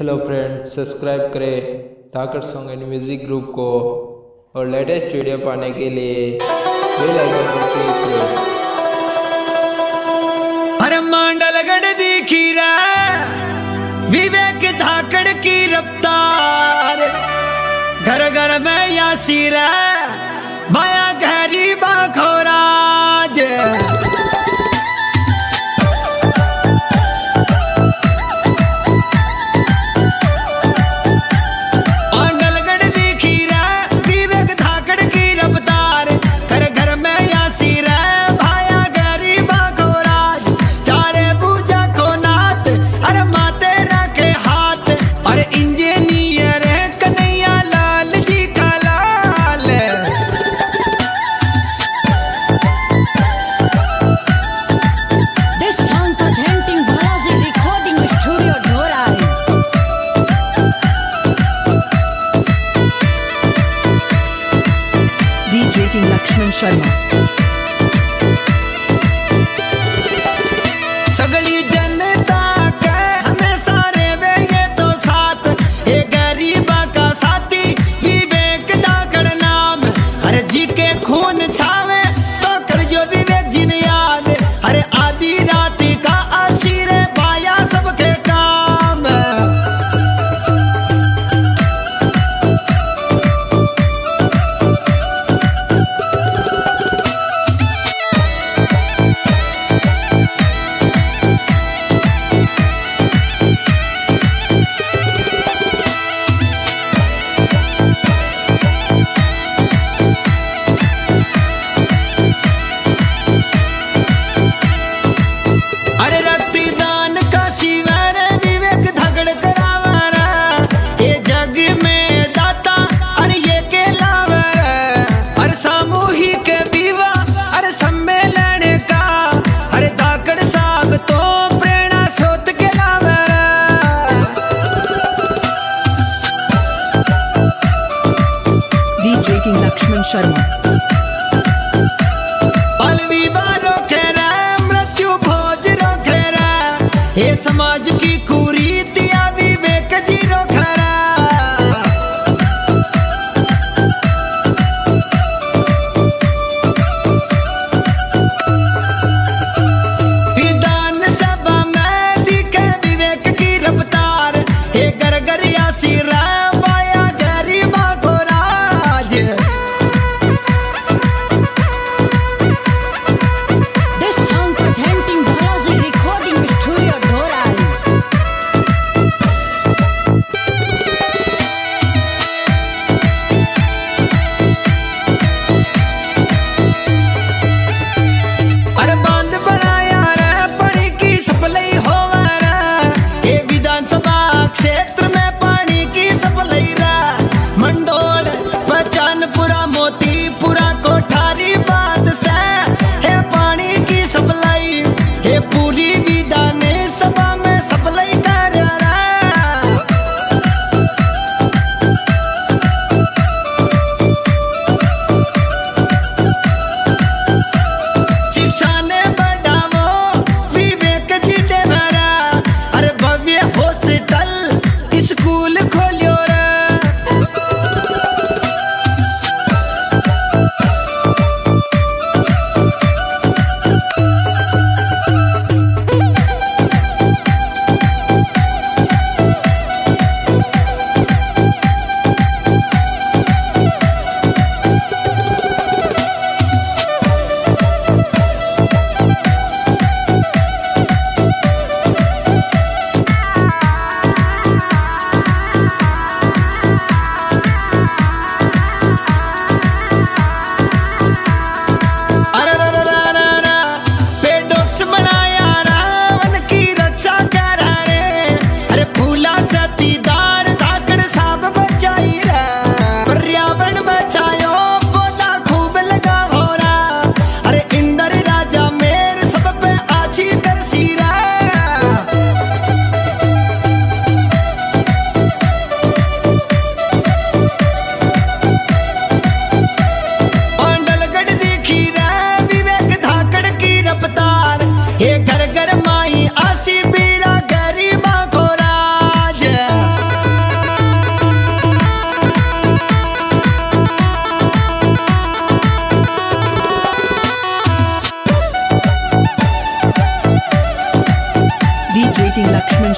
Hello friends subscribe करें Dhakad song and music group को और लेटेस्ट वीडियो पाने के लिए बेल आइकन पर क्लिक करें। अरे मांडल गढ़ दिखी रे, विवेक धाकड़ की रफ्तार। घर घर में यासी रे King शर्मा जनता सारे तो साथ। गरीबा का साथी हर जी के खून छावे खेरा मृत्यु समाज की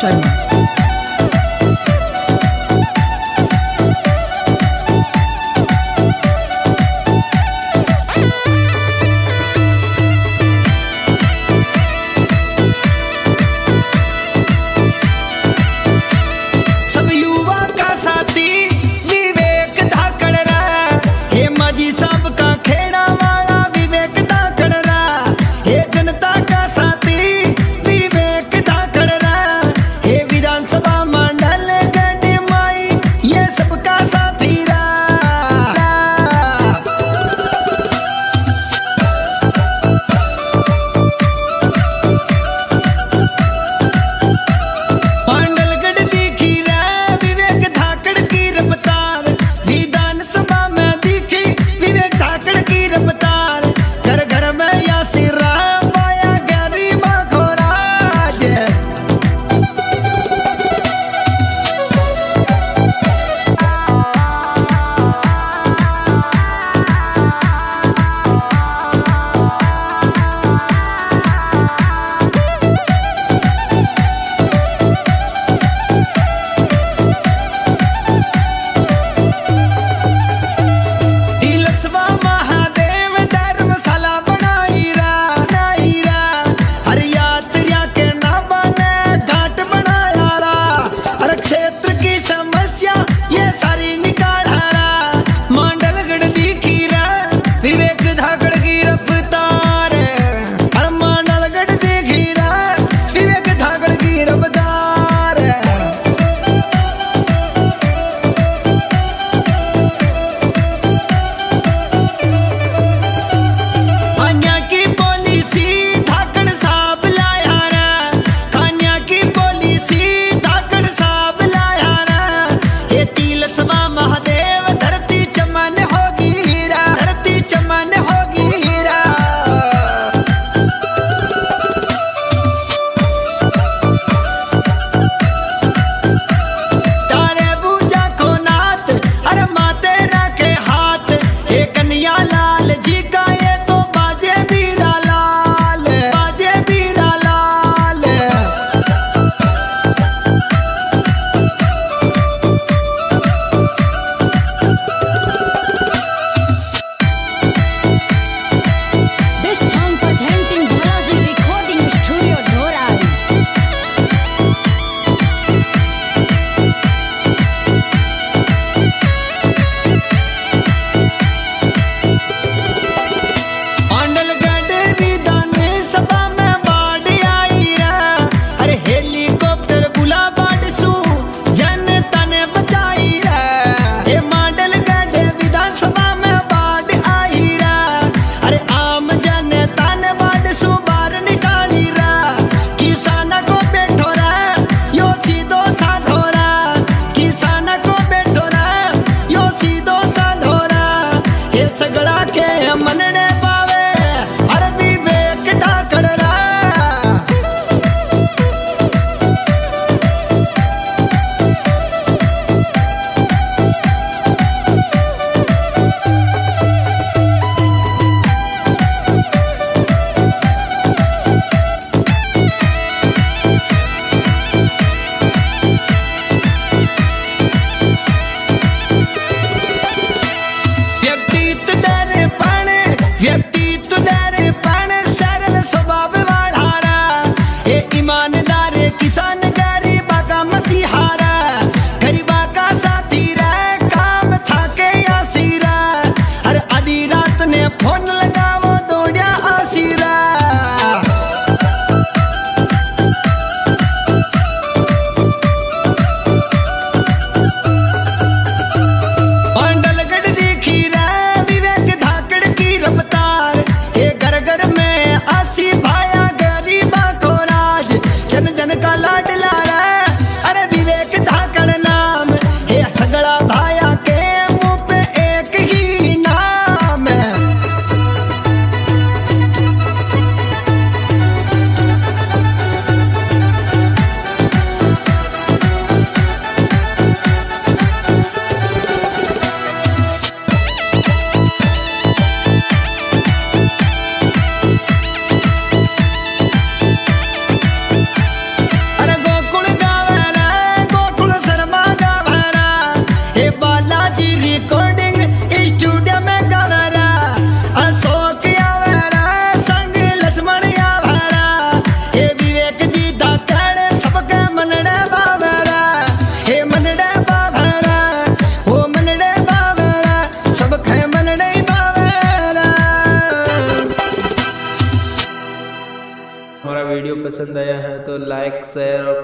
Revolution.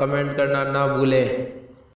कमेंट करना ना भूलें।